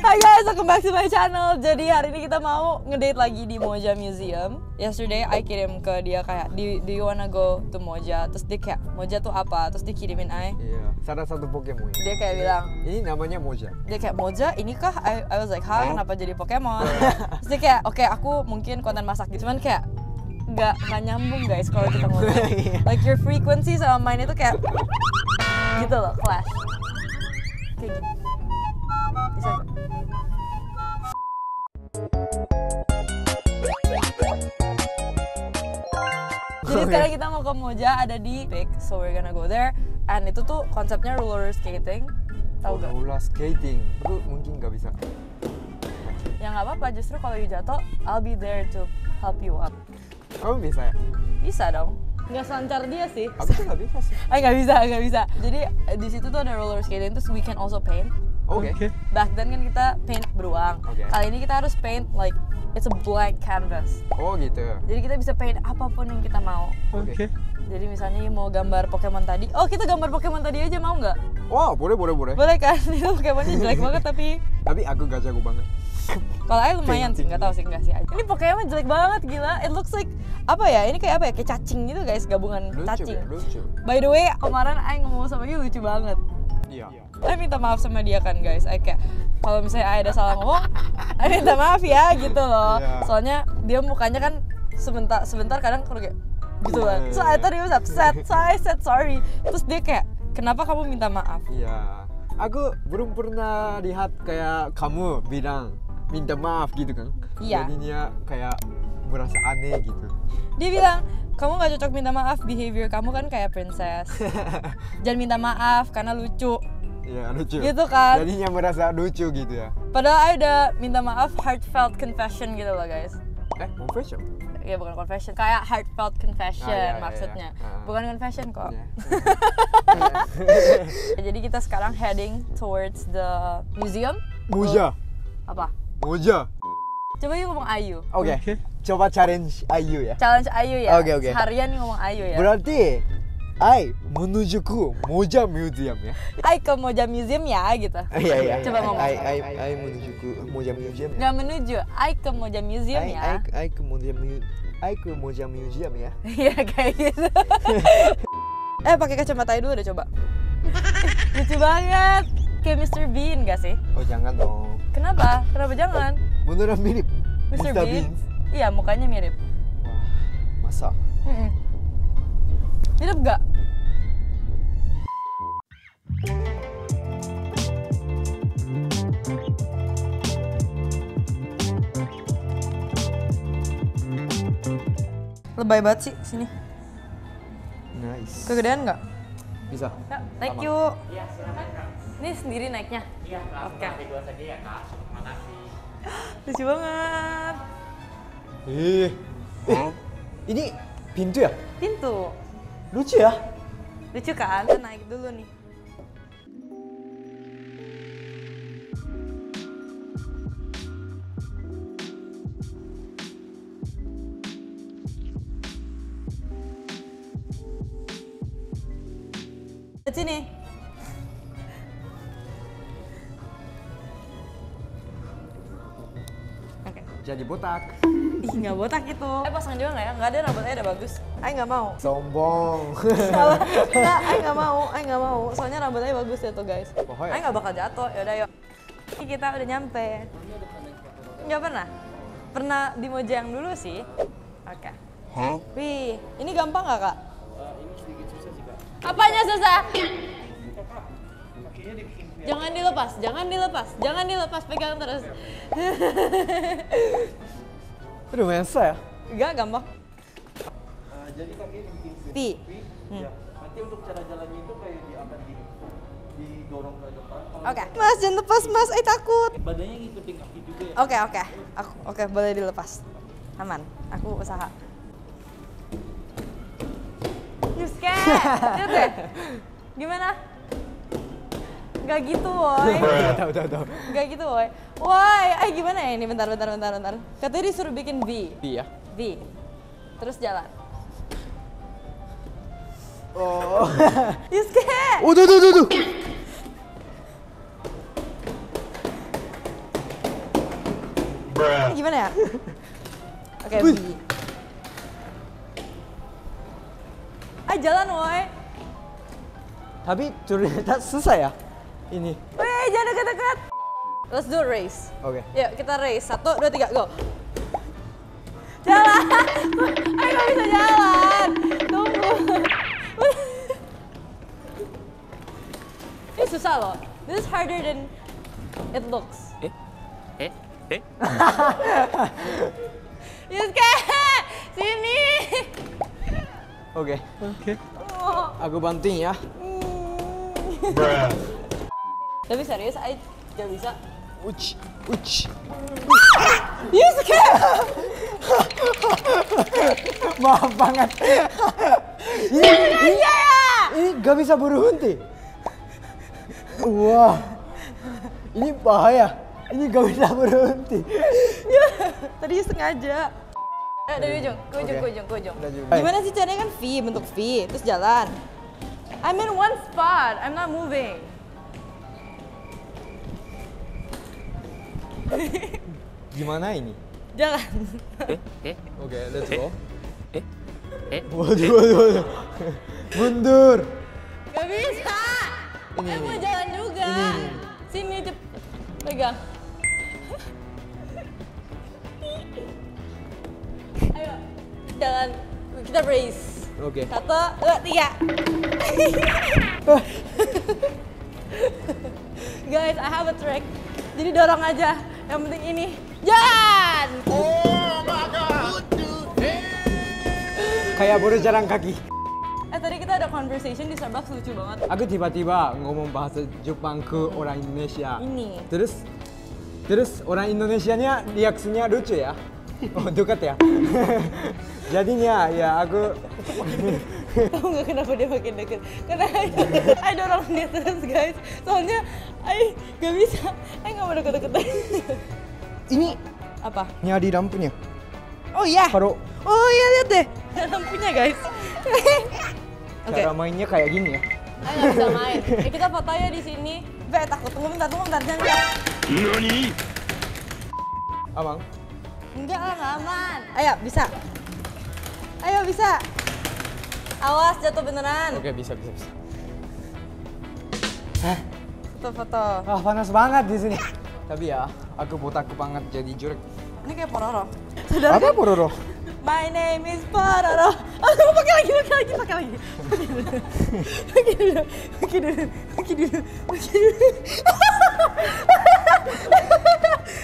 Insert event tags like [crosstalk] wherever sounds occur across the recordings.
Hai guys, welcome back to my channel. Jadi hari ini kita mau ngedate lagi di Moja Museum. Yesterday I kirim ke dia kayak, do, do you wanna go to Moja? Terus dia kayak, Moja tuh apa? Terus dikirimin I. Iya, salah satu Pokemon. Dia kayak bilang, Ini namanya Moja. dia kayak Moja ini kah? I, I was like, hah kenapa jadi Pokemon? Terus dia kayak, oke aku mungkin konten masak gitu, cuman kayak nggak nggak nyambung guys kalau kita ngomong. [laughs] like your frequency sama mine itu kayak gitu loh, clash. Kayak gitu. Bisa sekarang kita mau ke Moja ada di Peak, so we're gonna go there. And itu tuh konsepnya roller skating. Tahu gak? Roller skating. Itu mungkin nggak bisa. Ya nggak apa-apa, justru kalau you jatuh, I'll be there to help you up. Kamu bisa ya? Bisa dong. Nggak selancar dia sih. Aku tuh nggak bisa sih. Ah nggak bisa, nggak bisa. Jadi eh, di situ tuh ada roller skating, terus we can also paint. Oke. Back then kan kita paint beruang. Oke. Kali ini kita harus paint like it's a blank canvas. Oh gitu. Jadi kita bisa paint apa pun yang kita mau. Oke. Jadi misalnya mau gambar Pokemon tadi, oh kita gambar Pokemon tadi aja mau nggak? Wah, boleh boleh boleh. Boleh kan? [laughs] Itu Pokemonnya jelek banget tapi Tapi aku gak jago banget. kalau aku lumayan sih, nggak tahu sih nggak sih aja. Ini Pokemon jelek banget gila. It looks like apa ya? Ini kayak apa ya? Kayak cacing gitu guys, gabungan Lucu cacing. ya, lucu. By the way, kemarin Aing ngomong sama you lucu banget. Iya. Saya minta maaf sama dia kan guys. Aing kayak kalau misalnya Aing ada salah ngomong, [laughs] Aing minta maaf ya gitu loh. Iya. Soalnya dia mukanya kan sebentar sebentar kadang kayak gitu kan. So I thought he was upset. So I said sorry. Terus dia kayak, kenapa kamu minta maaf? Iya. Aku belum pernah lihat kayak kamu bilang minta maaf gitu kan. Iya. Jadinya kayak merasa aneh gitu. Dia bilang, kamu gak cocok minta maaf, behavior kamu kan kayak princess. [laughs] Jangan minta maaf karena lucu. Iya lucu. Gitu kan? Jadinya merasa lucu gitu ya. Padahal I udah minta maaf heartfelt confession gitu loh guys. Eh, confession? Ya bukan confession, kayak heartfelt confession Ah, iya, iya, maksudnya. iya. Ah. Bukan confession kok. Iya. [laughs] Jadi kita sekarang heading towards the museum. Moja. Apa? Moja. Coba yuk ngomong Ayu. Oke. Coba challenge Ayu ya. Challenge Ayu ya. Oke, oke. Harian nih ngomong Ayu ya. Berarti I menuju ke Moja Museum ya. Ay ke Moja Museum ya gitu. Iya iya. Coba ngomong. I I I menuju ke Moja Museum. ya. Gak menuju, Ay ke Moja Museum I, ya. I, I ke Moja Mu- I ke Moja Museum ya. Iya kayak gitu. [laughs] eh pakai kacamata dulu deh coba. [laughs] Lucu banget. Kayak Mr. Bean gak sih? Oh jangan dong. Kenapa? Kenapa jangan? Beneran mirip. Mr. Mr. Bean? Iya mukanya mirip. Wah, masa? Mm-mm. Mirip gak? Lebay banget sih sini. Nice. Kegedean nggak? Bisa. Ya, naik yuk. Ini sendiri naiknya. Iya, Kak. Oke. Lantai dua saja ya, Kak. Makasih. [gasps] Lucu banget. Eh. eh. Ini pintu ya? Pintu. Lucu ya? Lucu kan? Kita naik dulu nih. Sini. Oke. Jadi botak. Ih, nggak botak itu. Eh, pasang juga nggak ya? Nggak ada rambutnya udah bagus. Ay, nggak mau. Sombong. Nggak, [laughs] Ay nggak mau. Ay nggak mau. Soalnya rambutnya bagus ya tuh, guys. Pokoknya- Ay nggak bakal jatuh. Yaudah, yuk. Ini kita udah nyampe. Nggak pernah? Pernah di Moja yang dulu sih. Oke. Wih, ini gampang nggak, Kak? Apanya susah? Jangan dilepas, jangan dilepas, jangan dilepas, pegang terus. [laughs] Udah biasa ya? Enggak, gampang. jadi kakinya dibikin P. Ya. Nanti untuk cara jalannya itu kayak di akan di didorong ke depan. Oke. Mas, jangan lepas, Mas. Ay, takut. badannya ngikutin kaki juga ya. Oke oke, aku oke boleh dilepas, aman. Aku usaha. Lihat deh. Gimana? Gak gitu, woi. tahu tahu tahu. Gak gitu, woi. Woi, ay gimana ya ini? Bentar, bentar, bentar, bentar. Katanya disuruh bikin V. Iya. V. Terus jalan. Oh. [laughs] Yuske! Oh, tuh tuh tuh gimana ya? [laughs] Oke. B. Ah, jalan woi. Tapi ternyata [laughs] susah ya ini. Weh, jangan deket-deket. Let's do a race. Oke. Yuk, kita race. Satu, dua, tiga, go. Jalan. [laughs] Ayo, nggak bisa jalan. Tunggu. [laughs] Ini susah loh. This is harder than it looks. Eh? Eh? Eh? Yusuke, sini. Oke. Oke. Aku bantuin ya. Tapi serius, I gak bisa. Uch, uch. Yusuke! Maaf banget. ini, ini, ini gak bisa berhenti. Wah, ini bahaya. Ini gak bisa berhenti. Tadi sengaja. Eh, dari ujung, ke ujung, Oke. ke ujung, ke ujung. Gimana sih caranya kan V, bentuk V, terus jalan. I'm in one spot, I'm not moving. [laughs] Gimana ini? Jalan. Eh? Eh? Oke, let's go. Eh? Eh? [laughs] Waduh, waduh, waduh. Mundur. Gak bisa. Ini, Aku mau jalan juga. Ini, ini. Sini, cep. Pegang. Jalan. Kita race. Oke. Satu, dua, tiga. [laughs] Guys, I have a trick. Jadi dorong aja. Yang penting ini. Jalan! Kayak baru jalan kaki. Eh tadi kita ada conversation di Starbucks lucu banget. Aku tiba-tiba ngomong bahasa Jepang ke orang Indonesia. Ini. Terus terus orang Indonesianya reaksinya lucu ya. Oh, dekat ya. [laughs] Jadinya ya aku Tahu nggak kenapa dia makin deket? Karena [laughs] I dorong dia terus guys. Soalnya I gak bisa. I gak mau deket-deket. ini Apa? nyari lampunya. Oh iya. Kalau Oh iya lihat deh. [laughs] Lampunya guys. Oke. cara mainnya kayak gini ya. Ayo nggak bisa main. Eh, kita foto ya di sini. Be, takut tunggu bentar, tunggu bentar, jangan lihat. Abang. Enggak lah, nggak aman. Ayo, bisa. Ayo, bisa. Awas jatuh beneran. Oke, bisa bisa bisa. Foto-foto. Ah, panas banget di sini. Tapi ya, aku botak banget jadi jurek. Ini kayak Pororo. Saudara Apa Pororo? My name is Pororo. Oh, pakai lagi, pakai lagi, pakai lagi. Pakai dulu, pakai dulu, pakai dulu, pakai dulu.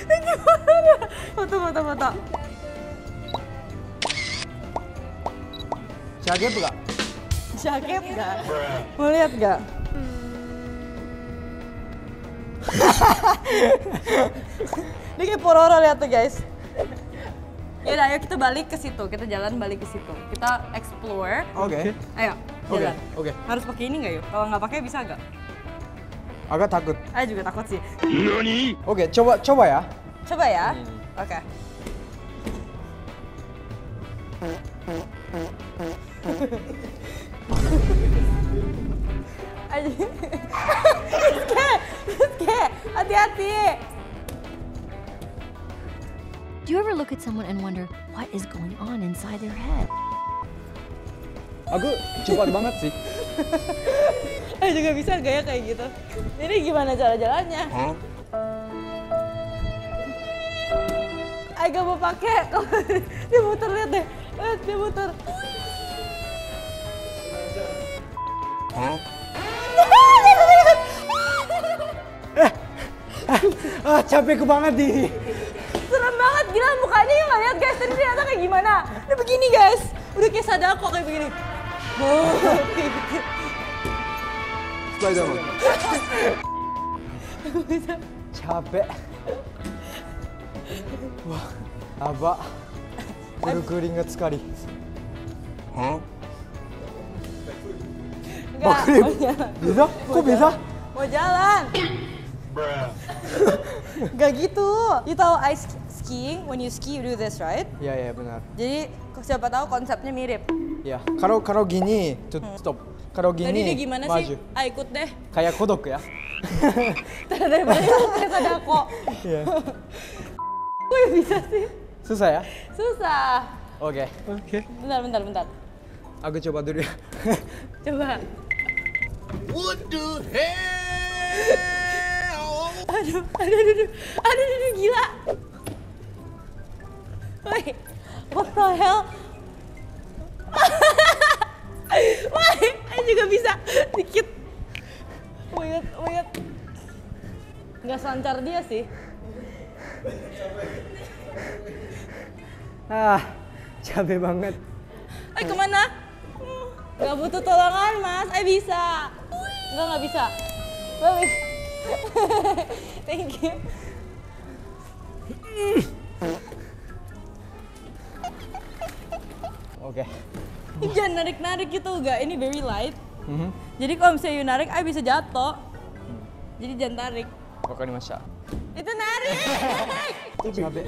Gimana? Foto, foto, foto. Cakep gak? Cakep nggak? Mau lihat nggak? [laughs] Ini kayak Pororo lihat tuh guys. Yaudah, ayo kita balik ke situ. Kita jalan balik ke situ. Kita explore. Oke. Ayo, Oke, jalan. oke. Harus pakai ini nggak yuk? Kalau nggak pakai bisa nggak? Agak takut. Ayo juga takut sih. Oke, coba coba ya. Coba ya. Ini. Oke. [laughs] [laughs] Rizke, hati-hati. Do you ever look at someone and wonder what is going on inside their head? Aku cepat banget sih. Ayo [laughs] juga bisa gaya kayak gitu. Ini gimana cara jalannya? Ayo gak mau pakai. [laughs] dia muter lihat deh. Lihat dia muter. Ah, [laughs] capek banget di. Serem banget, gila mukanya yang lihat guys. Tadi ternyata kayak gimana? Udah begini guys. Udah kayak sadako kayak begini. Spiderman. Capek. Wah, apa? Berkeringat sekali. Enggak, Bakrib. mau jalan. Bisa? Kok bisa? Mau jalan. Gak gitu. You tahu ice skiing, when you ski you do this, right? Ya ya benar. Jadi siapa tahu konsepnya mirip. Ya. Kalau kalau gini, tuh stop. Kalau gini, Tadi dia gimana maju. sih? Ah ikut deh. Kayak kodok ya. Daripada kayak sadako. Iya. [laughs] Wih, nggak bisa sih? Susah ya? Susah. Oke. Oke. Bentar, bentar, bentar. Aku coba dulu ya. [laughs] Coba. What the hell? Aduh, aduh, aduh, aduh, aduh, aduh, aduh, gila. Woi, what the hell? Woi, saya juga bisa dikit. Wait, wait. Nggak selancar dia sih. ah, capek banget. Eh ke mana? Gak butuh tolongan mas, eh bisa. Enggak nggak bisa. Bisa. [laughs] Thank you. Oke. Ih, [laughs] Jangan narik-narik gitu gak, ini very light. Mhm. Jadi kalau misalnya you narik, I bisa jatuh. Jadi jangan tarik. Wakarimashita. Itu narik. [laughs] Capek.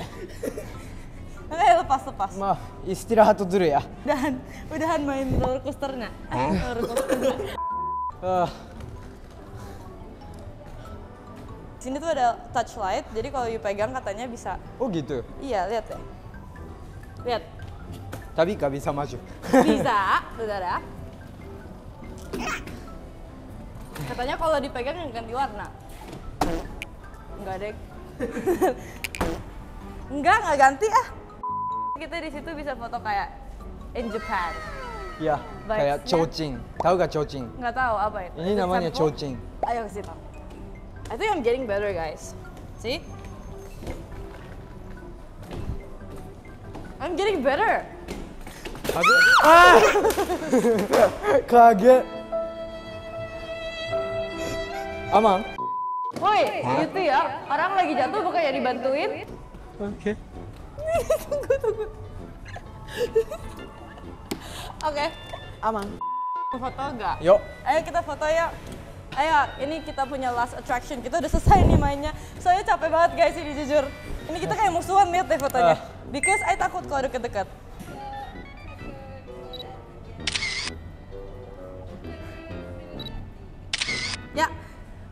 Oke [laughs] lepas lepas. Maaf, istirahat dulu ya. Dan udahan main roller coasternya. Ah, roller coasternya. Ah, Sini tuh ada touch light, jadi kalau you pegang katanya bisa. oh gitu. Iya lihat ya. Lihat. Tapi gak bisa maju. Bisa, ya. Katanya kalau dipegang yang ganti warna. Enggak deh. [laughs] Enggak, enggak ganti ah. Kita di situ bisa foto kayak in Japan. Ya, kayak Vibes-nya. cocing. Tahu gak cocing? Nggak tahu apa itu. Ini namanya cocing. Ayo ke situ. I think I'm getting better, guys. See? I'm getting better. Aku ah! Kaget. Aman? Woi, gitu ya. Orang lagi jatuh bukannya dibantuin. Oke. tunggu, tunggu. Oke, Aman. mau foto nggak? Yuk. Ayo kita foto ya. Ayo, ini kita punya last attraction. Kita udah selesai nih mainnya. Soalnya capek banget guys ini jujur. Ini kita kayak musuhan lihat deh fotonya. Ah. Because I takut kalau deket-deket. Ya.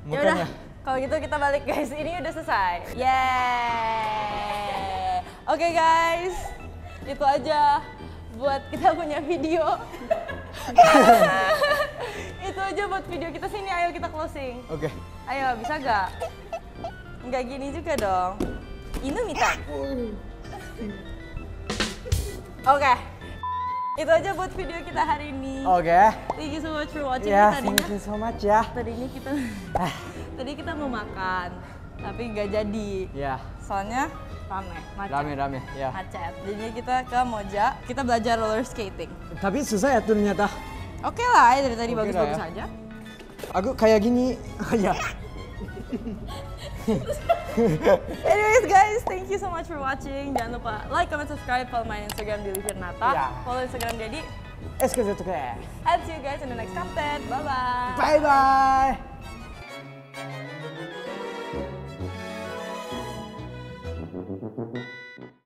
Ya udah. Kalau gitu kita balik guys. Ini udah selesai. Yeay. Oke guys. Itu aja buat kita punya video. [laughs] itu aja buat video kita sini. Ayo kita closing. Oke. Ayo, bisa gak? Nggak gini juga dong. Ini minta. Oke. Itu aja buat video kita hari ini. Oke. Thank you so much for watching. Ya, tadinya, thank you so much ya. tadinya kita tadi kita mau makan, tapi nggak jadi. Ya, Soalnya rame, macet. rame-rame. Ya. Macet. Jadinya kita ke Moja, kita belajar roller skating. Tapi susah ya ternyata. Oke lah, ya dari tadi bagus-bagus ya. aja. Aku kayak gini. [laughs] ya. [laughs] [laughs] Anyways guys, thank you so much for watching. Jangan lupa like, comment, subscribe, follow my Instagram Dili Firnata. Ya. Follow Instagram Dedi. SKZ kayak. I'll see you guys in the next content. Bye bye.